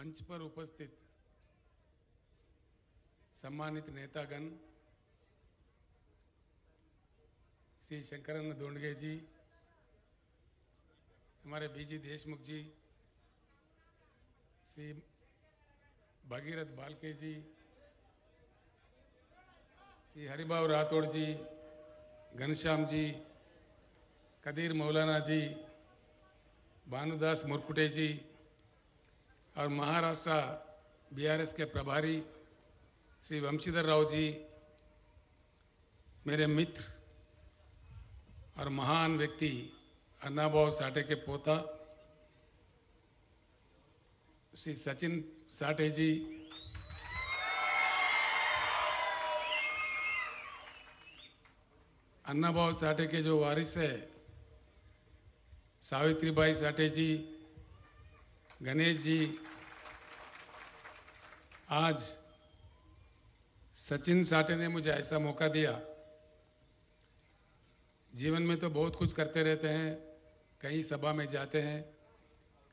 मंच पर उपस्थित सम्मानित नेतागण, श्री शंकरन दोंडगे जी, हमारे बीजी देशमुख जी, श्री भगीरथ बालके जी, श्री हरिभाव राठौड़ जी, घनश्याम जी, कदीर मौलाना जी, भानुदास मुरकुटे जी और महाराष्ट्र बीआरएस के प्रभारी श्री वंशीधर राव जी, मेरे मित्र और महान व्यक्ति अन्नाभाव साठे के पोता, श्री सचिन साठे जी। अन्नाभाव साठे के जो वारिस है, सावित्रीबाई साठे जी गणेश जी आज सचिन साठे ने मुझे ऐसा मौका दिया। जीवन में तो बहुत कुछ करते रहते हैं, कहीं सभा में जाते हैं,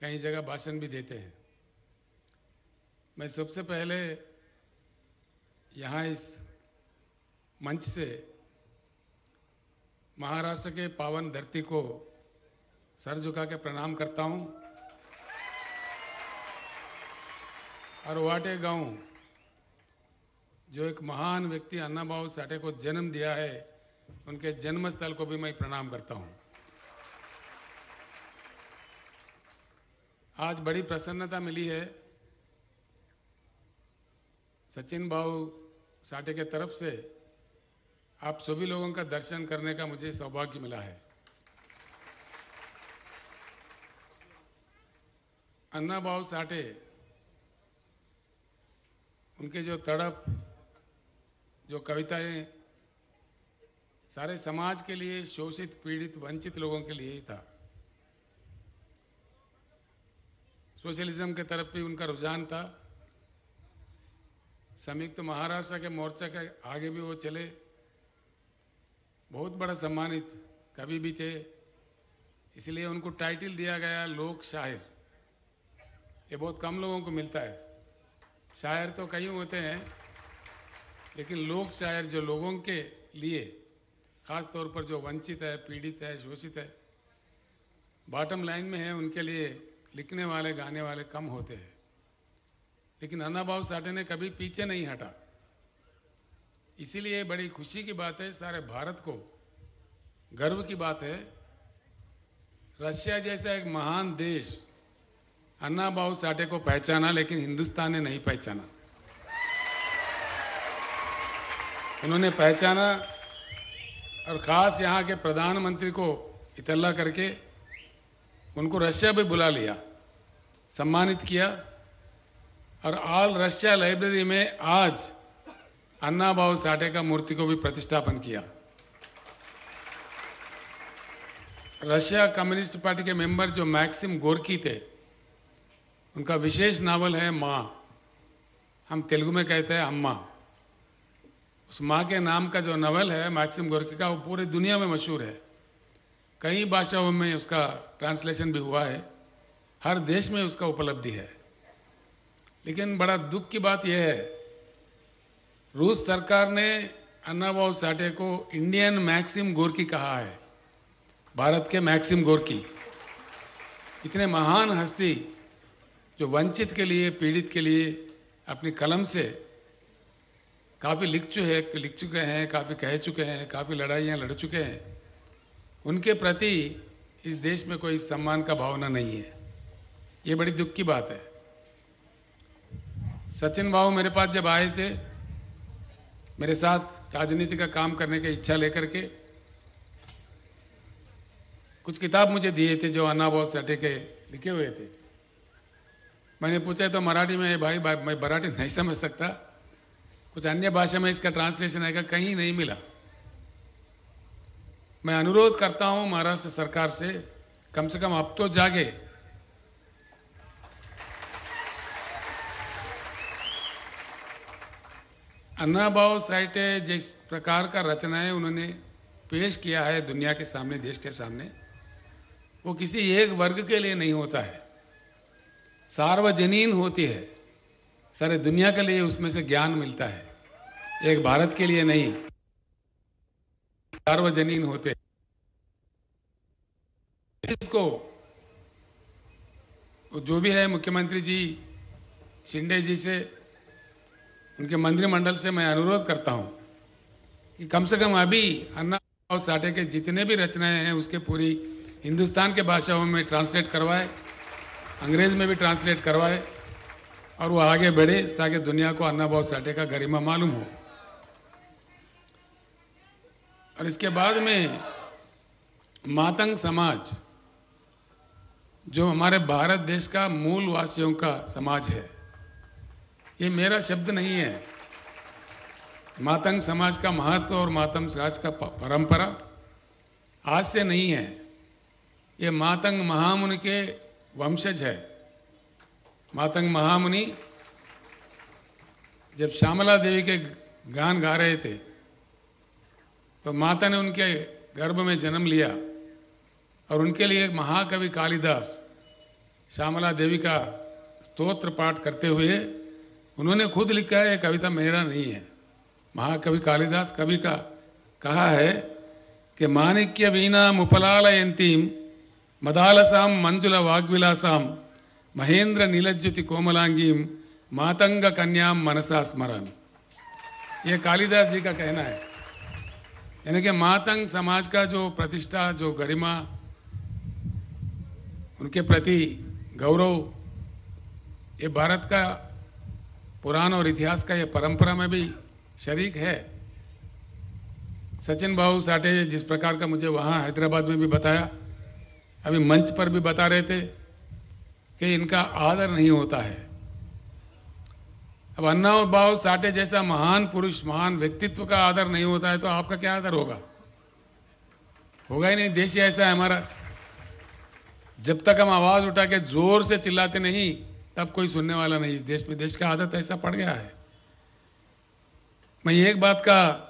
कहीं जगह भाषण भी देते हैं। मैं सबसे पहले यहाँ इस मंच से महाराष्ट्र के पावन धरती को सर झुका के प्रणाम करता हूँ। और वाटे गाँव, जो एक महान व्यक्ति अन्नाभाऊ साठे को जन्म दिया है, उनके जन्म स्थल को भी मैं प्रणाम करता हूँ। आज बड़ी प्रसन्नता मिली है। सचिन भाऊ साठे के तरफ़ से आप सभी लोगों का दर्शन करने का मुझे सौभाग्य मिला है। अन्ना भाव साठे उनके जो तड़प, जो कविताएँ, सारे समाज के लिए शोषित, पीड़ित, वंचित लोगों के लिए ही था। सोशलिज्म के तरफ़ भी उनका रुझान था। संयुक्त महाराष्ट्र के मोर्चा के आगे भी वो चले। बहुत बड़ा सम्मानित कवि भी थे। इसलिए उनको टाइटल दिया गया लोक शायर। ये बहुत कम लोगों को मिलता है। शायर तो कई होते हैं, लेकिन लोक शायर जो लोगों के लिए, खास तौर पर जो वंचित है, पीड़ित है, शोषित है बॉटम लाइन में है उनके लिए लिखने वाले, गाने वाले कम होते हैं। लेकिन अन्नाभाव साठे ने कभी पीछे नहीं हटा। इसीलिए बड़ी खुशी की बात है, सारे भारत को गर्व की बात है। रशिया जैसा एक महान देश अन्ना भाऊ साठे को पहचाना, लेकिन हिंदुस्तान ने नहीं पहचाना। उन्होंने पहचाना और खास यहाँ के प्रधानमंत्री को इतला करके उनको रशिया भी बुला लिया, सम्मानित किया। और ऑल रशिया लाइब्रेरी में आज अन्ना भाऊ साठे का मूर्ति को भी प्रतिष्ठापन किया। रशिया कम्युनिस्ट पार्टी के मेंबर जो मैक्सिम गोरकी थे उनका विशेष नावल है माँ। हम तेलुगु में कहते हैं अम्मा। उस माँ के नाम का जो नावल है, मैक्सिम गोरकी का, वो पूरी दुनिया में मशहूर है। कई भाषाओं में उसका ट्रांसलेशन भी हुआ है। हर देश में उसका उपलब्धि है। लेकिन बड़ा दुख की बात यह है, रूस सरकार ने अन्नाभाऊ साठे को इंडियन मैक्सिम गोरकी कहा है। भारत के मैक्सिम गोरकी इतने महान हस्ती जो वंचित के लिए, पीड़ित के लिए अपनी कलम से काफ़ी लिख चुके लिख चुके हैं, काफ़ी कह चुके हैं, काफ़ी लड़ाइयाँ लड़ चुके हैं। उनके प्रति इस देश में कोई सम्मान का भावना नहीं है। ये बड़ी दुख की बात है। सचिन बाबू मेरे पास जब आए थे, मेरे साथ राजनीति का काम करने की इच्छा लेकर के, कुछ किताब मुझे दिए थे जो अन्ना बहुत सटे के लिखे हुए थे। मैंने पूछा तो मराठी में भाई, भाई मैं मराठी नहीं समझ सकता। कुछ अन्य भाषा में इसका ट्रांसलेशन आएगा कहीं नहीं मिला। मैं अनुरोध करता हूँ महाराष्ट्र सरकार से कम से कम अब तो जागे। अन्नाभाव साइटे जिस प्रकार का रचनाएँ उन्होंने पेश किया है दुनिया के सामने देश के सामने वो किसी एक वर्ग के लिए नहीं होता है। सार्वजनीन होती है। सारे दुनिया के लिए उसमें से ज्ञान मिलता है। एक भारत के लिए नहीं। सार्वजनीन होते इसको जो भी है, मुख्यमंत्री जी, शिंदे जी से, उनके मंत्रिमंडल से मैं अनुरोध करता हूँ कि कम से कम अभी अन्ना और साठे के जितने भी रचनाएँ हैं, उसके पूरी हिंदुस्तान के भाषाओं में ट्रांसलेट करवाए। अंग्रेज़ में भी ट्रांसलेट करवाए और वो आगे बढ़े, ताकि दुनिया को अन्ना भाव साठे का गरिमा मालूम हो। और इसके बाद में मातंग समाज, जो हमारे भारत देश का मूल वासियों का समाज है, ये मेरा शब्द नहीं है। मातंग समाज का महत्व और मातंग समाज का परंपरा आज से नहीं है। ये मातंग महामुनि के वंशज है। मातंग महामुनि जब श्यामला देवी के गान गा रहे थे तो माता ने उनके गर्भ में जन्म लिया और उनके लिए महाकवि कालिदास श्यामला देवी का स्तोत्र पाठ करते हुए उन्होंने खुद लिखा है, ये कविता मेरा नहीं है। महाकवि कालिदास कवि का कहा है कि, माणिक्य वीणा मुपलालयंतीम मदालसाम, मंजुल वाग्विलासाम, महेंद्र नीलज्योति कोमलांगीम, मातंग कन्याम मनसा स्मरण ये कालिदास जी का कहना है। यानी कि मातंग समाज का जो प्रतिष्ठा, जो गरिमा, उनके प्रति गौरव, ये भारत का पुराण और इतिहास का ये परंपरा में भी शरीक है। सचिन बाबू साठे जिस प्रकार का मुझे वहाँ हैदराबाद में भी बताया अभी मंच पर भी बता रहे थे कि इनका आदर नहीं होता है। अब अन्ना बाबू साठे जैसा महान पुरुष, महान व्यक्तित्व का आदर नहीं होता है तो आपका क्या आदर होगा? होगा ही नहीं, देश ऐसा है हमारा। जब तक हम आवाज़ उठा के ज़ोर से चिल्लाते नहीं, तब कोई सुनने वाला नहीं। इस देश में देश का आदत ऐसा पड़ गया है। मैं एक बात का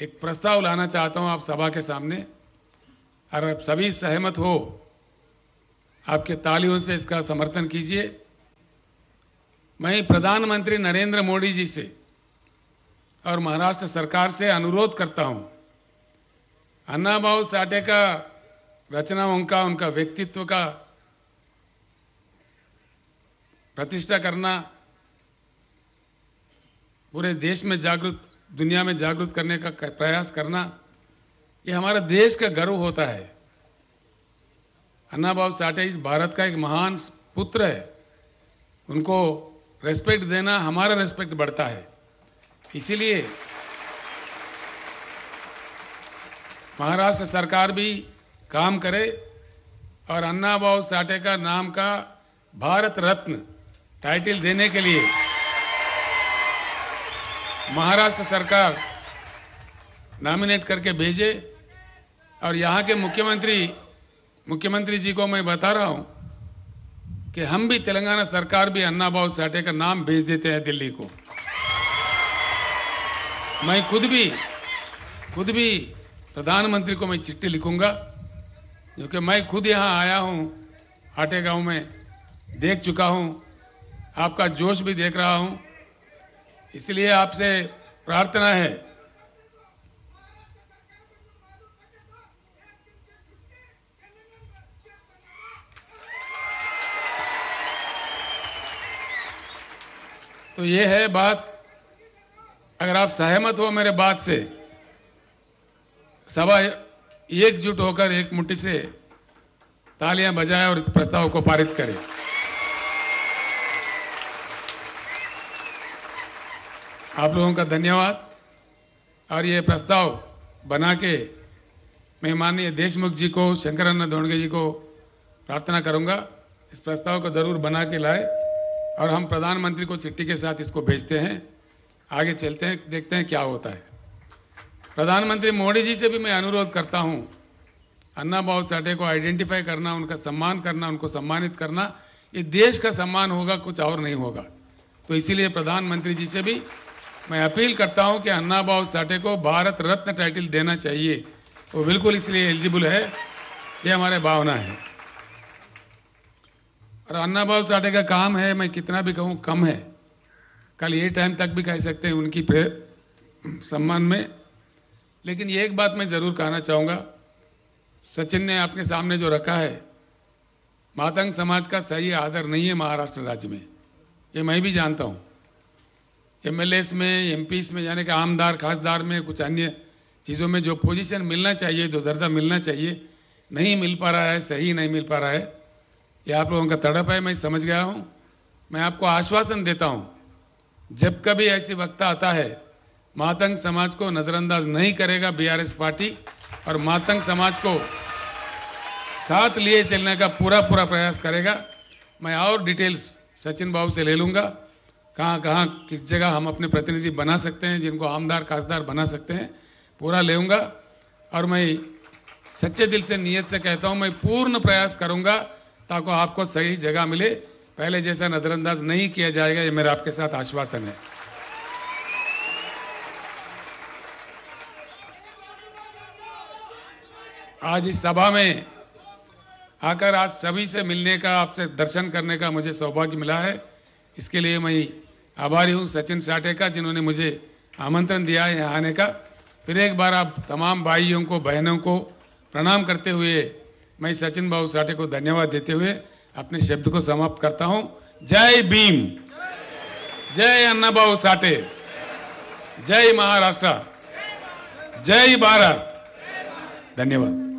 एक प्रस्ताव लाना चाहता हूँ आप सभा के सामने। आप सभी सहमत हो, आपके तालियों से इसका समर्थन कीजिए। मैं प्रधानमंत्री नरेंद्र मोदी जी से और महाराष्ट्र सरकार से अनुरोध करता हूँ अन्ना भाऊ साठे का रचनाओं का उनका व्यक्तित्व का प्रतिष्ठा करना, पूरे देश में जागरूक, दुनिया में जागरूक करने का प्रयास करना ये हमारा देश का गर्व होता है। अन्ना बाबू साठे इस भारत का एक महान पुत्र है। उनको रेस्पेक्ट देना, हमारा रेस्पेक्ट बढ़ता है। इसीलिए महाराष्ट्र सरकार भी काम करे और अन्ना बाबू साठे का नाम का भारत रत्न टाइटल देने के लिए महाराष्ट्र सरकार नॉमिनेट करके भेजे। और यहाँ के मुख्यमंत्री मुख्यमंत्री जी को मैं बता रहा हूँ कि हम भी तेलंगाना सरकार भी अन्ना बाबू साठे का नाम भेज देते हैं दिल्ली को। मैं खुद भी खुद भी प्रधानमंत्री को मैं चिट्ठी लिखूँगा, क्योंकि मैं खुद यहाँ आया हूँ आटे गाँव में देख चुका हूँ, आपका जोश भी देख रहा हूँ। इसलिए आपसे प्रार्थना है तो ये है बात, अगर आप सहमत हो मेरे बात से, सभा एकजुट होकर एक मुट्ठी से तालियाँ बजाएँ और इस प्रस्ताव को पारित करें। आप लोगों का धन्यवाद। और ये प्रस्ताव बना के मैं माननीय देशमुख जी को शंकरन्ना धोणगे जी को प्रार्थना करूँगा। इस प्रस्ताव को ज़रूर बना के लाए। और हम प्रधानमंत्री को चिट्ठी के साथ इसको भेजते हैं। आगे चलते हैं, देखते हैं क्या होता है। प्रधानमंत्री मोदी जी से भी मैं अनुरोध करता हूँ, अन्ना बाबू साठे को आइडेंटिफाई करना, उनका सम्मान करना, उनको सम्मानित करना। ये देश का सम्मान होगा, कुछ और नहीं होगा। तो इसीलिए प्रधानमंत्री जी से भी मैं अपील करता हूँ कि अन्ना बाबू साठे को भारत रत्न टाइटल देना चाहिए। वो बिल्कुल इसलिए एलिजिबल है, ये हमारे भावना है। और अन्ना भाव साठे का काम है, मैं कितना भी कहूँ, कम है। कल ये टाइम तक भी कह सकते हैं उनकी सम्मान में। लेकिन एक बात मैं ज़रूर कहना चाहूँगा, सचिन ने आपके सामने जो रखा है, मातंग समाज का सही आदर नहीं है महाराष्ट्र राज्य में। ये मैं भी जानता हूँ। एमएलएस में एमपीस में, यानी कि आमदार, खासदार में, कुछ अन्य चीज़ों में जो पोजीशन मिलना चाहिए, जो दर्जा मिलना चाहिए, नहीं मिल पा रहा है, सही नहीं मिल पा रहा है। ये आप लोगों का तड़प है, मैं समझ गया हूँ। मैं आपको आश्वासन देता हूँ, जब कभी ऐसी वक्त आता है, मातंग समाज को नजरअंदाज नहीं करेगा बीआरएस पार्टी और मातंग समाज को साथ लिए चलने का पूरा पूरा प्रयास करेगा। मैं और डिटेल्स सचिन बाबू से ले लूँगा, कहाँ कहाँ, किस जगह हम अपने प्रतिनिधि बना सकते हैं, जिनको आमदार, खासदार बना सकते हैं, पूरा लेऊँगा और मैं सच्चे दिल से, नियत से कहता हूँ, मैं पूर्ण प्रयास करूँगा ताकि आपको सही जगह मिले, पहले जैसा नजरअंदाज नहीं किया जाएगा, ये मेरा आपके साथ आश्वासन है। आज इस सभा में आकर आज सभी से मिलने का, आपसे दर्शन करने का मुझे सौभाग्य मिला है। इसके लिए मैं आभारी हूँ सचिन साठे का, जिन्होंने मुझे आमंत्रण दिया है यहाँ आने का। फिर एक बार आप तमाम भाइयों को, बहनों को प्रणाम करते हुए मैं सचिन बाबू साठे को धन्यवाद देते हुए अपने शब्द को समाप्त करता हूँ। जय भीम। जय अन्ना बाबू साठे। जय महाराष्ट्र। जय भारत। धन्यवाद।